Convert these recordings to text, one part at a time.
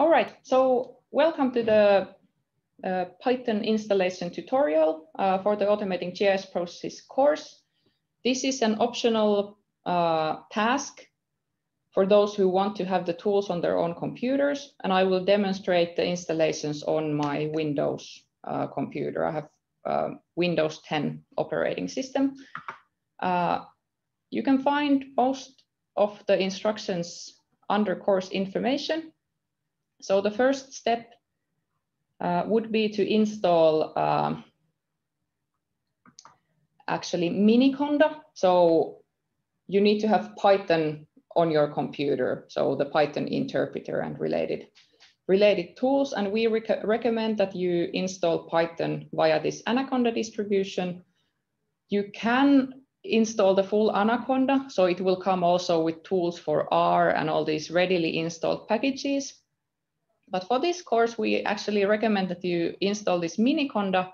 All right, so welcome to the uh, Python installation tutorial uh, for the Automating GIS Processes course. This is an optional uh, task for those who want to have the tools on their own computers, and I will demonstrate the installations on my Windows uh, computer. I have uh, Windows 10 operating system. Uh, you can find most of the instructions under course information so the first step uh, would be to install um, actually Miniconda. So you need to have Python on your computer, so the Python interpreter and related related tools. And we rec recommend that you install Python via this Anaconda distribution. You can install the full Anaconda, so it will come also with tools for R and all these readily installed packages. But for this course, we actually recommend that you install this Miniconda.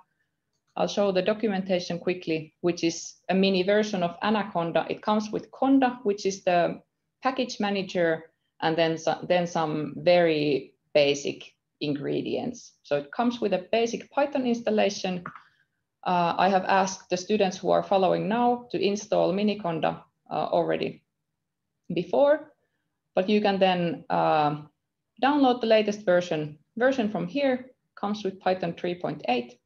I'll show the documentation quickly, which is a mini version of Anaconda. It comes with Conda, which is the package manager, and then, then some very basic ingredients. So it comes with a basic Python installation. Uh, I have asked the students who are following now to install Miniconda uh, already before, but you can then uh, download the latest version. Version from here comes with Python 3.8.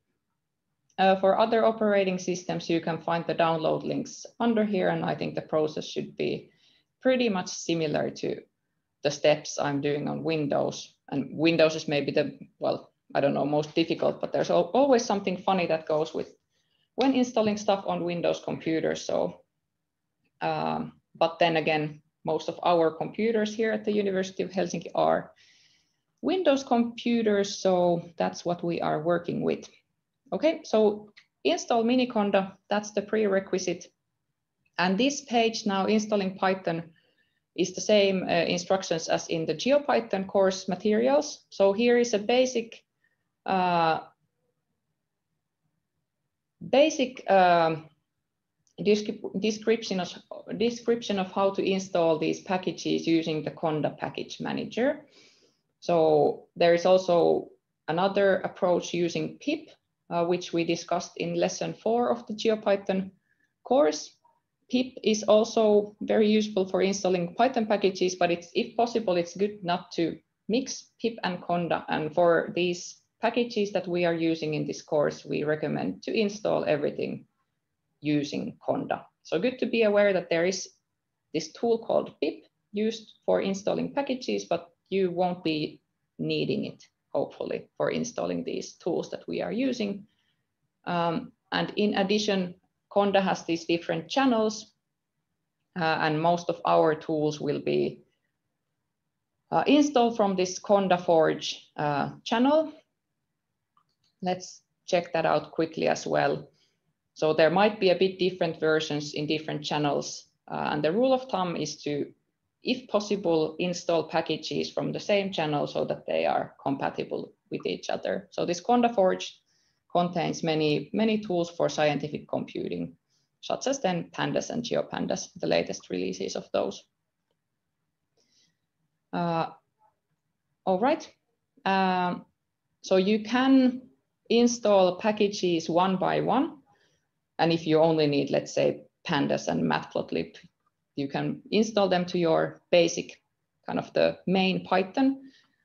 Uh, for other operating systems, you can find the download links under here, and I think the process should be pretty much similar to the steps I'm doing on Windows. And Windows is maybe the, well, I don't know, most difficult, but there's always something funny that goes with when installing stuff on Windows computers. So, um, but then again, most of our computers here at the University of Helsinki are Windows computers, so that's what we are working with. Okay, so install Miniconda, that's the prerequisite. And this page now installing Python is the same uh, instructions as in the GeoPython course materials. So here is a basic uh, basic um, description of, description of how to install these packages using the Conda package manager. So there is also another approach using pip, uh, which we discussed in lesson four of the GeoPython course. Pip is also very useful for installing Python packages, but it's, if possible, it's good not to mix pip and conda. And for these packages that we are using in this course, we recommend to install everything using Conda. So good to be aware that there is this tool called pip used for installing packages, but you won't be needing it, hopefully, for installing these tools that we are using. Um, and in addition, Conda has these different channels, uh, and most of our tools will be uh, installed from this Conda Forge uh, channel. Let's check that out quickly as well. So there might be a bit different versions in different channels. Uh, and the rule of thumb is to, if possible, install packages from the same channel so that they are compatible with each other. So this Conda Forge contains many, many tools for scientific computing, such as then Pandas and GeoPandas, the latest releases of those. Uh, all right. Um, so you can install packages one by one. And if you only need, let's say, pandas and matplotlib, you can install them to your basic kind of the main Python.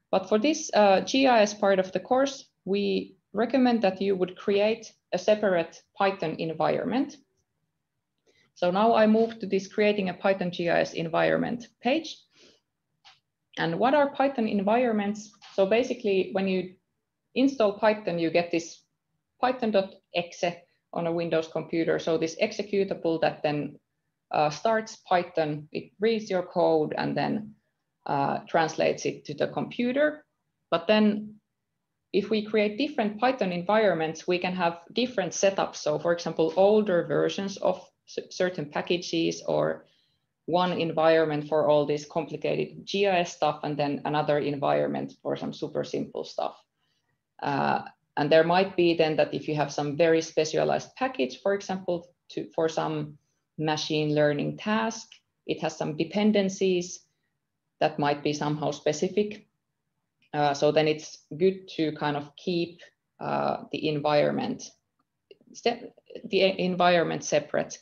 But for this uh, GIS part of the course, we recommend that you would create a separate Python environment. So now I move to this creating a Python GIS environment page. And what are Python environments? So basically, when you install Python, you get this python.exe on a Windows computer. So this executable that then uh, starts Python, it reads your code and then uh, translates it to the computer. But then if we create different Python environments, we can have different setups. So for example, older versions of certain packages or one environment for all this complicated GIS stuff and then another environment for some super simple stuff. Uh, and there might be then that if you have some very specialized package, for example, to, for some machine learning task, it has some dependencies that might be somehow specific Uh, so then it's good to kind of keep uh, the environment the environment separate,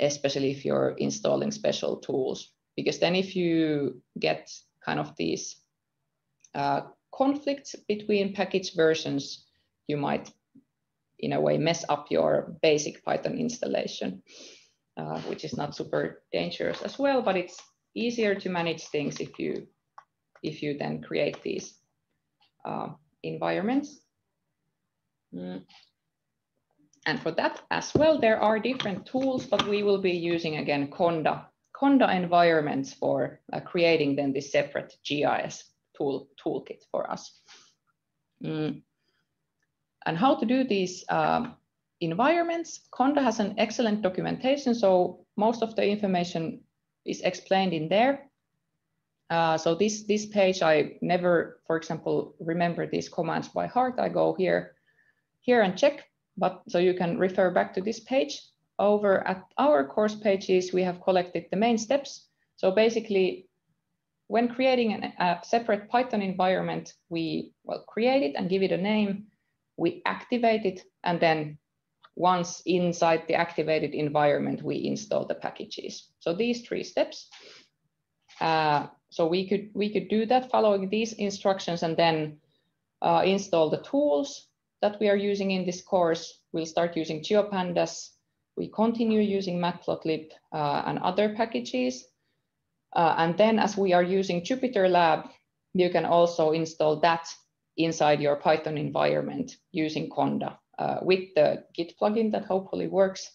especially if you're installing special tools. Because then if you get kind of these uh, conflicts between package versions, you might in a way mess up your basic Python installation, uh, which is not super dangerous as well, but it's easier to manage things if you if you then create these uh, environments. Mm. And for that as well, there are different tools, but we will be using again Conda, Conda environments for uh, creating then this separate GIS tool toolkit for us. Mm. And how to do these um, environments, Conda has an excellent documentation, so most of the information is explained in there. Uh, so this, this page, I never, for example, remember these commands by heart. I go here, here and check, but so you can refer back to this page. Over at our course pages, we have collected the main steps. So basically, when creating an, a separate Python environment, we well create it and give it a name, we activate it, and then once inside the activated environment, we install the packages. So these three steps. Uh, so we could we could do that following these instructions and then uh, install the tools that we are using in this course. We'll start using GeoPandas. We continue using Matplotlib uh, and other packages. Uh, and then as we are using JupyterLab, you can also install that inside your Python environment using Conda uh, with the Git plugin that hopefully works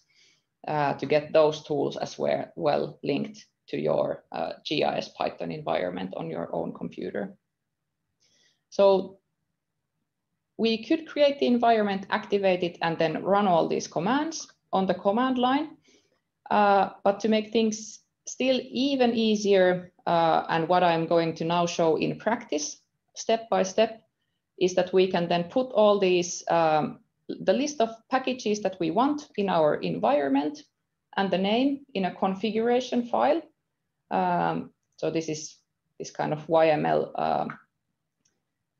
uh, to get those tools as well, linked to your uh, GIS Python environment on your own computer. So we could create the environment, activate it, and then run all these commands on the command line. Uh, but to make things still even easier, uh, and what I'm going to now show in practice, step by step, is that we can then put all these, um, the list of packages that we want in our environment and the name in a configuration file. Um, so this is this kind of YML uh,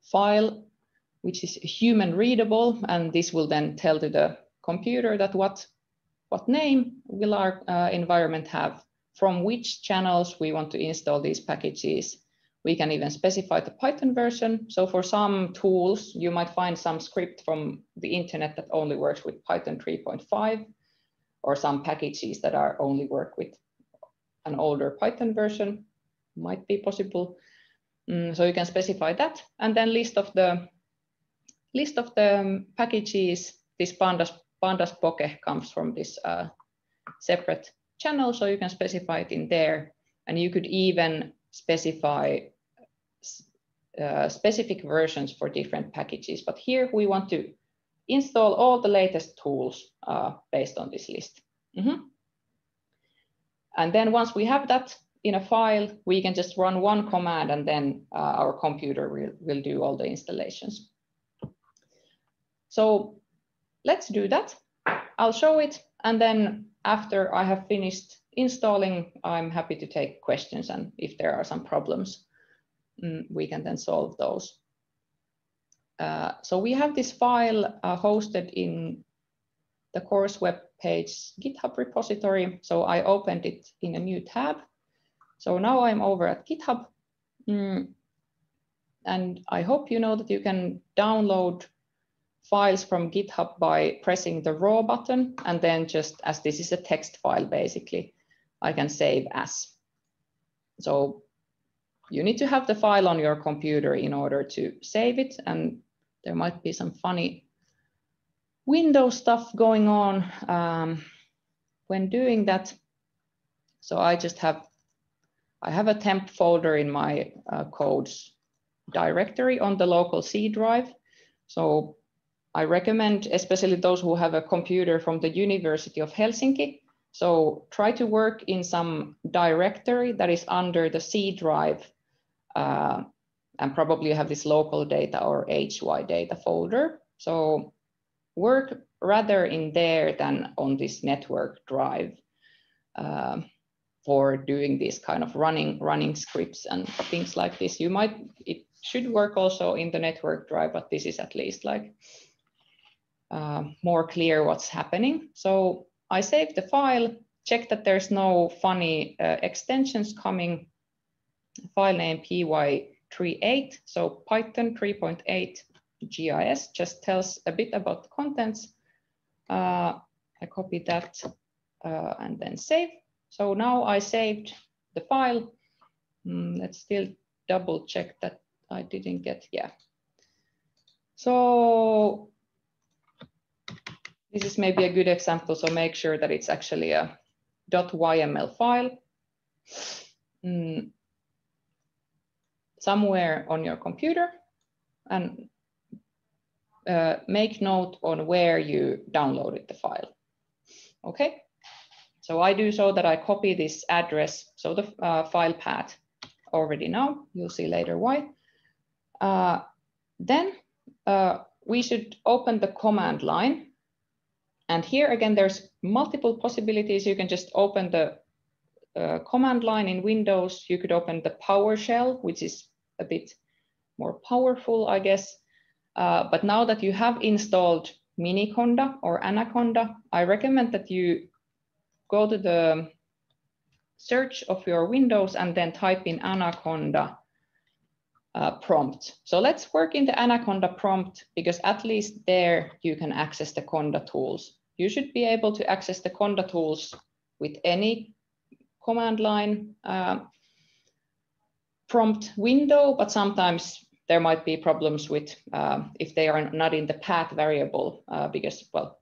file, which is human readable, and this will then tell to the computer that what, what name will our uh, environment have, from which channels we want to install these packages, we can even specify the Python version. So for some tools, you might find some script from the internet that only works with Python 3.5, or some packages that are only work with an older Python version, might be possible. Mm, so you can specify that, and then list of the list of the packages. This pandas pandas poke comes from this uh, separate channel, so you can specify it in there, and you could even specify uh, specific versions for different packages. But here we want to install all the latest tools uh, based on this list. Mm -hmm. And then once we have that in a file, we can just run one command and then uh, our computer will, will do all the installations. So let's do that. I'll show it. And then after I have finished installing, I'm happy to take questions. And if there are some problems, we can then solve those. Uh, so we have this file uh, hosted in the course web page GitHub repository. So I opened it in a new tab. So now I'm over at GitHub. Mm, and I hope you know that you can download files from GitHub by pressing the raw button. And then just as this is a text file, basically, I can save as. So you need to have the file on your computer in order to save it. And there might be some funny Windows stuff going on um, when doing that. So I just have, I have a temp folder in my uh, codes directory on the local C drive. So I recommend, especially those who have a computer from the University of Helsinki, so try to work in some directory that is under the C drive and probably you have this local data or HY data folder. So work rather in there than on this network drive uh, for doing this kind of running running scripts and things like this. You might it should work also in the network drive, but this is at least like uh, more clear what's happening. So I save the file, check that there's no funny uh, extensions coming, file name py38, so Python 3.8 GIS just tells a bit about the contents. Uh, I copy that uh, and then save. So now I saved the file. Mm, let's still double check that I didn't get, yeah. So this is maybe a good example. So make sure that it's actually a .yml file. Mm, somewhere on your computer and uh, make note on where you downloaded the file. Okay, so I do so that I copy this address, so the uh, file path already now, you'll see later why. Uh, then uh, we should open the command line. And here again, there's multiple possibilities. You can just open the uh, command line in Windows. You could open the PowerShell, which is a bit more powerful, I guess. Uh, but now that you have installed Miniconda or Anaconda, I recommend that you go to the search of your Windows and then type in Anaconda uh, prompt. So let's work in the Anaconda prompt because at least there you can access the Conda tools. You should be able to access the Conda tools with any command line uh, prompt window, but sometimes there might be problems with uh, if they are not in the path variable uh, because, well,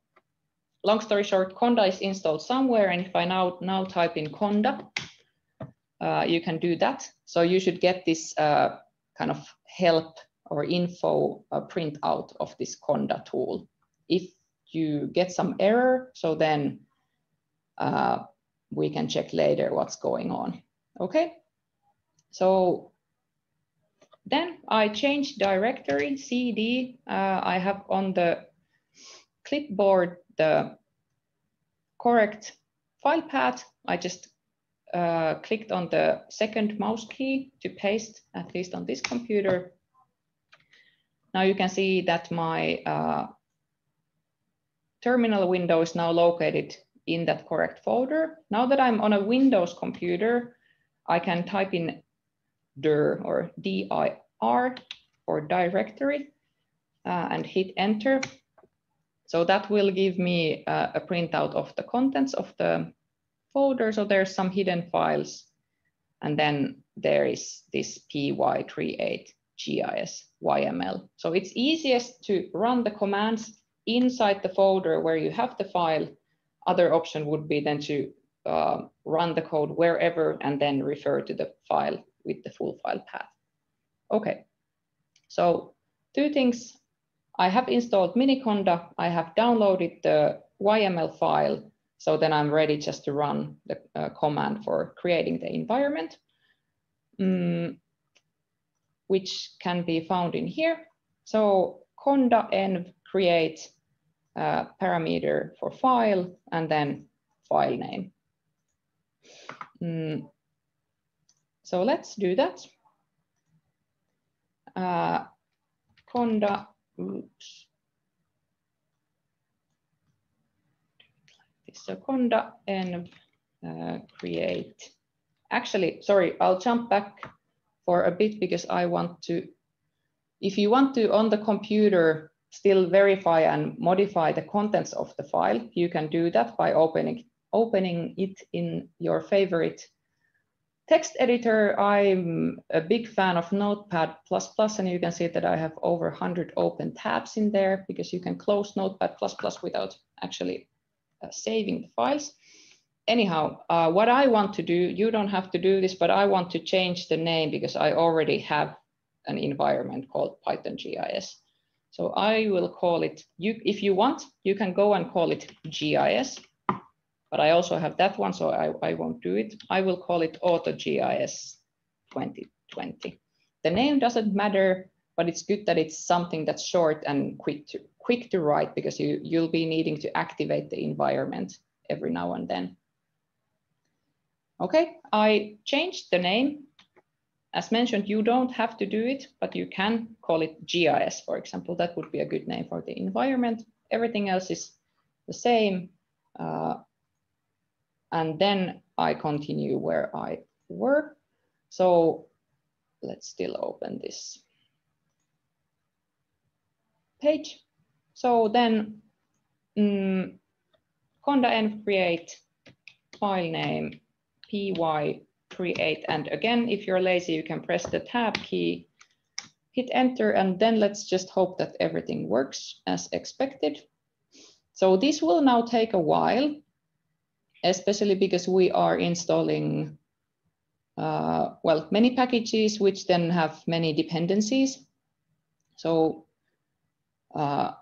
long story short, Conda is installed somewhere. And if I now, now type in Conda, uh, you can do that. So you should get this uh, kind of help or info uh, print out of this Conda tool. If you get some error, so then uh, we can check later what's going on. Okay, so then I change directory CD. Uh, I have on the clipboard the correct file path. I just uh, clicked on the second mouse key to paste, at least on this computer. Now you can see that my uh, terminal window is now located in that correct folder. Now that I'm on a Windows computer, I can type in dir or dir or directory uh, and hit enter. So that will give me uh, a printout of the contents of the folder. So there's some hidden files. And then there is this py38 GIS YML. So it's easiest to run the commands inside the folder where you have the file. Other option would be then to uh, run the code wherever and then refer to the file with the full file path. Okay, so two things. I have installed Miniconda. I have downloaded the YML file. So then I'm ready just to run the uh, command for creating the environment, mm, which can be found in here. So conda env create uh, parameter for file and then file name. Mm, so let's do that. Uh, Conda, oops. So Conda and uh, create. Actually, sorry, I'll jump back for a bit because I want to, if you want to on the computer still verify and modify the contents of the file, you can do that by opening, opening it in your favorite text editor, I'm a big fan of Notepad++, and you can see that I have over 100 open tabs in there because you can close Notepad++ without actually uh, saving the files. Anyhow, uh, what I want to do, you don't have to do this, but I want to change the name because I already have an environment called Python GIS. So I will call it, you, if you want, you can go and call it GIS but I also have that one, so I, I won't do it. I will call it AutoGIS 2020. The name doesn't matter, but it's good that it's something that's short and quick to, quick to write because you, you'll be needing to activate the environment every now and then. Okay, I changed the name as mentioned, you don't have to do it, but you can call it GIS, for example. That would be a good name for the environment. Everything else is the same. Uh, and then I continue where I were. So let's still open this page. So then um, conda env create file name py create. And again, if you're lazy, you can press the tab key, hit enter, and then let's just hope that everything works as expected. So this will now take a while, especially because we are installing, uh, well, many packages, which then have many dependencies. So uh,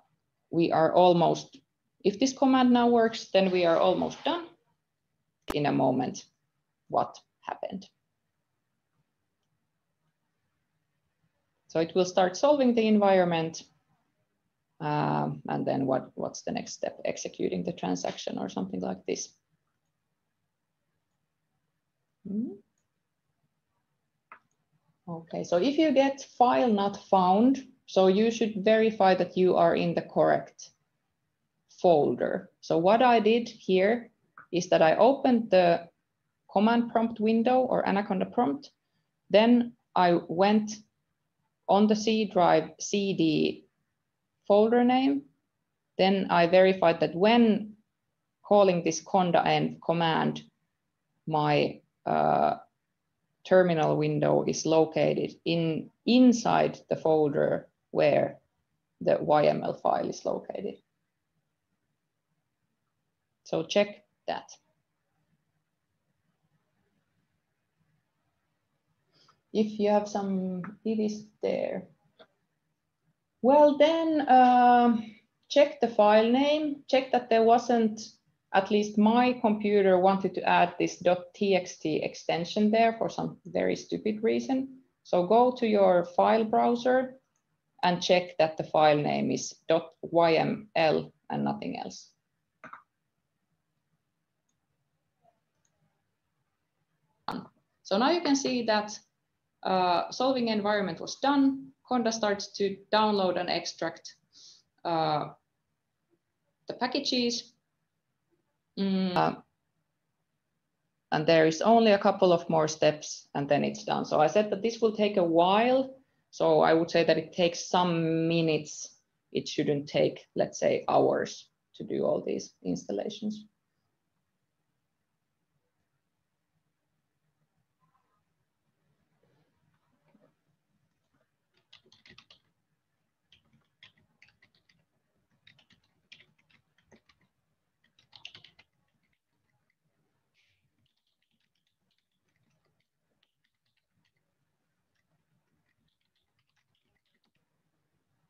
we are almost, if this command now works, then we are almost done in a moment what happened. So it will start solving the environment. Um, and then what, what's the next step? Executing the transaction or something like this. Hmm. Okay, so if you get file not found, so you should verify that you are in the correct folder. So what I did here is that I opened the command prompt window or Anaconda prompt. Then I went on the C drive CD folder name. Then I verified that when calling this conda env command, my uh, terminal window is located in inside the folder where the YML file is located. So check that. if you have some, it is there. Well, then uh, check the file name, check that there wasn't, at least my computer wanted to add this .txt extension there for some very stupid reason. So go to your file browser and check that the file name is .yml and nothing else. So now you can see that uh, solving environment was done, Conda starts to download and extract uh, the packages. Mm. Uh, and there is only a couple of more steps and then it's done. So I said that this will take a while. So I would say that it takes some minutes. It shouldn't take, let's say, hours to do all these installations.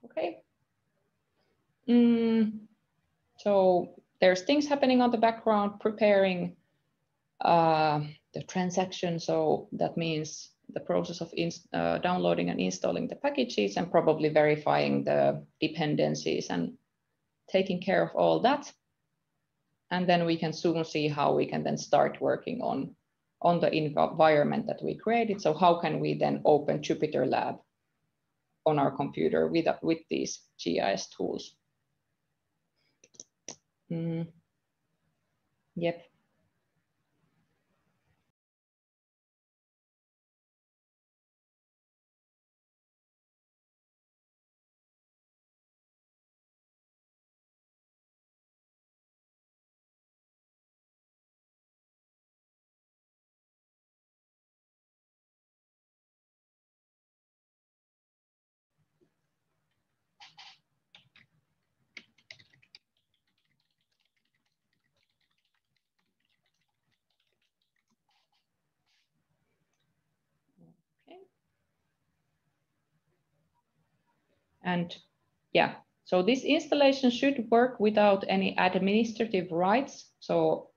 Okay. Mm, so there's things happening on the background, preparing uh, the transaction. So that means the process of uh, downloading and installing the packages and probably verifying the dependencies and taking care of all that. And then we can soon see how we can then start working on, on the environment that we created. So how can we then open Jupyter Lab on our computer with, with these GIS tools. Mm. And yeah, so this installation should work without any administrative rights. So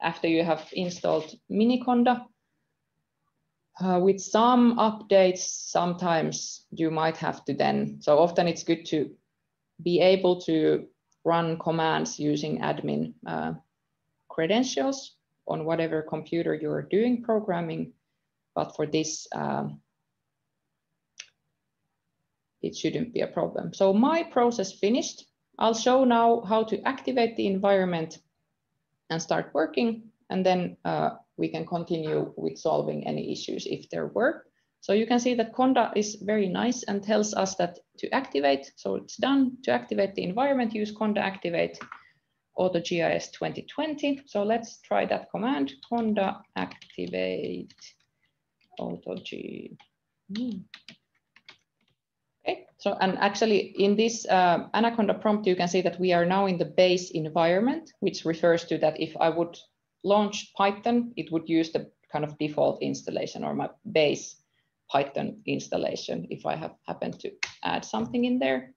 after you have installed Miniconda, uh, with some updates, sometimes you might have to then, so often it's good to be able to run commands using admin uh, credentials on whatever computer you're doing programming. But for this, um, it shouldn't be a problem. So my process finished. I'll show now how to activate the environment and start working, and then uh, we can continue with solving any issues if there were. So you can see that Conda is very nice and tells us that to activate, so it's done, to activate the environment, use Conda activate AutoGIS 2020. So let's try that command, Conda activate AutoG. Hmm. Okay, so and actually in this uh, Anaconda prompt, you can see that we are now in the base environment, which refers to that if I would launch Python, it would use the kind of default installation or my base Python installation if I have happened to add something in there.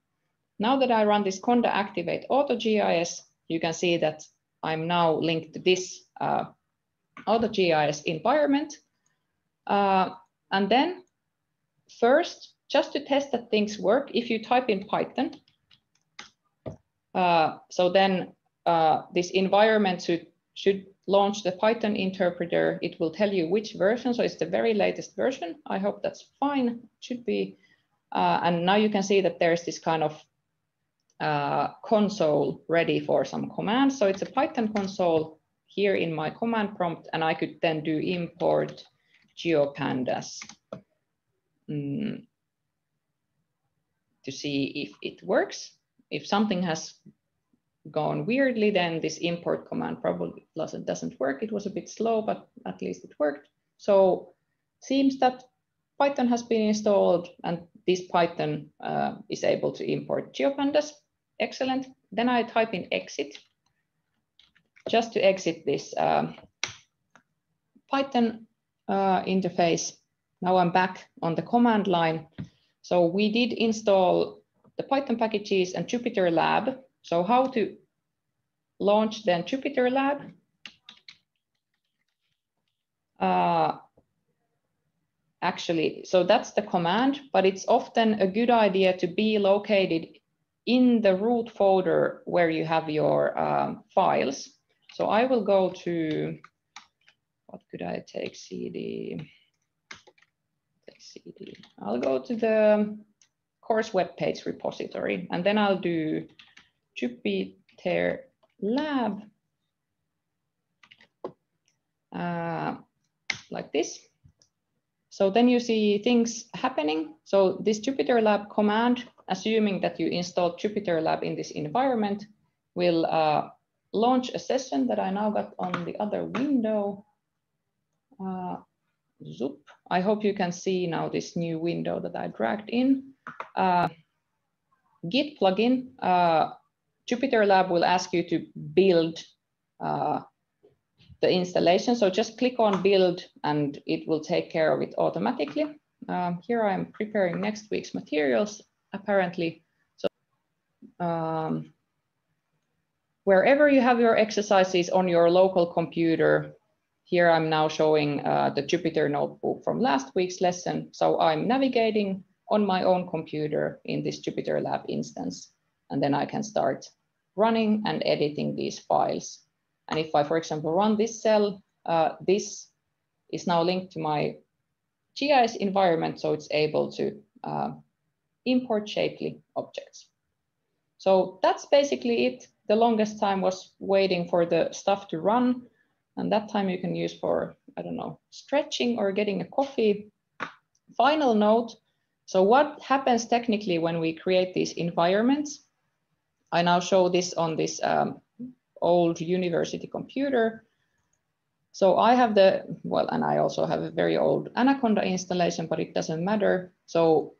Now that I run this Conda activate AutoGIS, you can see that I'm now linked to this uh, AutoGIS environment. Uh, and then first, just to test that things work, if you type in Python, uh, so then uh, this environment should, should launch the Python interpreter. It will tell you which version, so it's the very latest version. I hope that's fine, it should be. Uh, and now you can see that there's this kind of uh, console ready for some commands. So it's a Python console here in my command prompt, and I could then do import GeoPandas mm, to see if it works. If something has gone weirdly, then this import command probably doesn't, doesn't work. It was a bit slow, but at least it worked. So seems that Python has been installed and this Python uh, is able to import GeoPandas. Excellent. Then I type in exit just to exit this um, Python uh, interface. Now I'm back on the command line. So we did install the Python packages and Jupyter Lab. So how to launch then Jupyter Lab? Uh, actually, so that's the command, but it's often a good idea to be located in the root folder where you have your um, files. So I will go to, what could I take, CD, take CD. I'll go to the course web page repository, and then I'll do Jupyter Lab, uh, like this. So then you see things happening. So this Jupyter Lab command assuming that you installed Jupyter Lab in this environment, will uh, launch a session that I now got on the other window. Uh, zoop. I hope you can see now this new window that I dragged in. Uh, Git plugin, uh, Jupyter Lab will ask you to build uh, the installation. So just click on build and it will take care of it automatically. Um, here I'm preparing next week's materials apparently. So um, wherever you have your exercises on your local computer, here I'm now showing uh, the Jupyter notebook from last week's lesson. So I'm navigating on my own computer in this Jupyter Lab instance, and then I can start running and editing these files. And if I, for example, run this cell, uh, this is now linked to my GIS environment, so it's able to uh, import shapely objects. So that's basically it. The longest time was waiting for the stuff to run. And that time you can use for, I don't know, stretching or getting a coffee. Final note. So what happens technically when we create these environments? I now show this on this um, old university computer. So I have the, well, and I also have a very old Anaconda installation, but it doesn't matter. So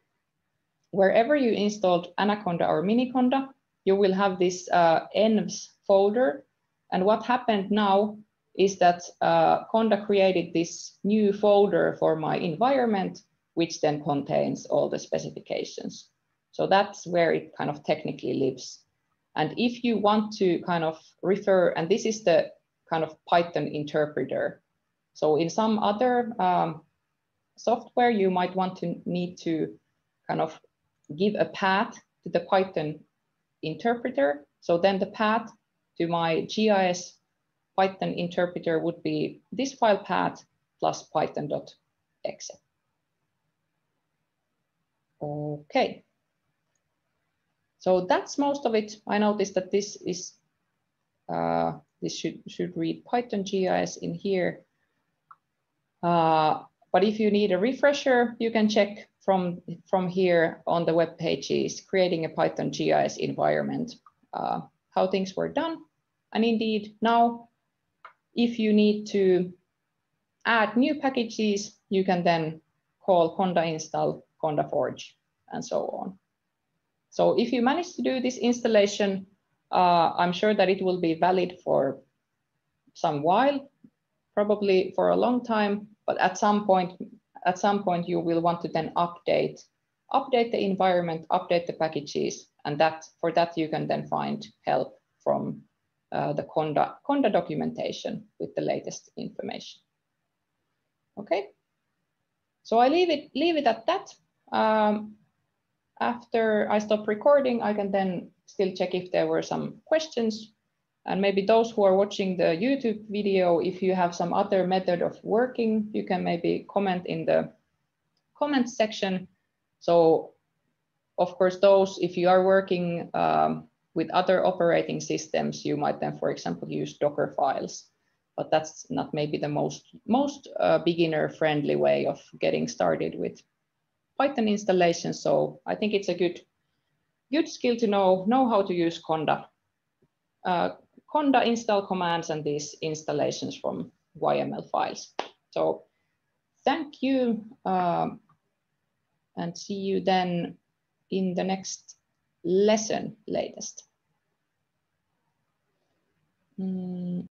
wherever you installed Anaconda or Miniconda, you will have this uh, envs folder. And what happened now is that uh, Conda created this new folder for my environment, which then contains all the specifications. So that's where it kind of technically lives. And if you want to kind of refer, and this is the kind of Python interpreter. So in some other um, software, you might want to need to kind of give a path to the Python interpreter. So then the path to my GIS Python interpreter would be this file path plus python.exe. Okay, So that's most of it. I noticed that this is, uh, this should, should read Python GIS in here. Uh, but if you need a refresher, you can check from, from here on the web pages, creating a Python GIS environment, uh, how things were done. And indeed, now, if you need to add new packages, you can then call conda install, conda forge, and so on. So if you manage to do this installation, uh, I'm sure that it will be valid for some while, probably for a long time, but at some point, at some point you will want to then update, update the environment, update the packages, and that for that you can then find help from uh, the Conda, Conda documentation with the latest information. Okay, so I leave it, leave it at that. Um, after I stop recording, I can then still check if there were some questions. And maybe those who are watching the YouTube video, if you have some other method of working, you can maybe comment in the comment section. So of course, those, if you are working um, with other operating systems, you might then, for example, use Docker files, but that's not maybe the most, most uh, beginner friendly way of getting started with Python installation. So I think it's a good, good skill to know, know how to use Conda. Uh, Conda install commands and these installations from YML files. So thank you um, and see you then in the next lesson latest. Mm.